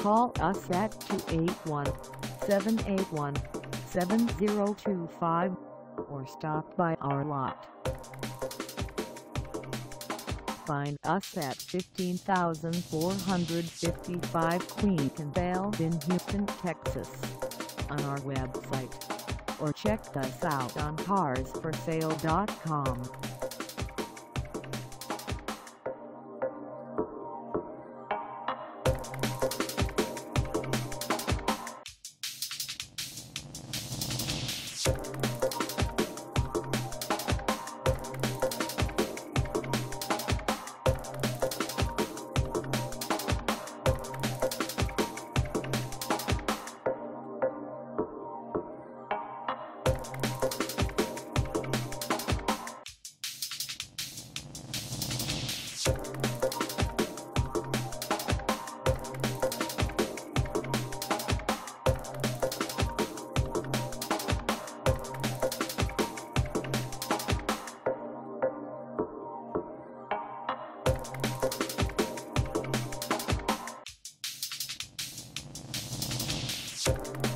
Call us at 281-781-7025 or stop by our lot. Find us at 15455 Queen Queekenvale in Houston, Texas on our website or check us out on carsforsale.com. Thank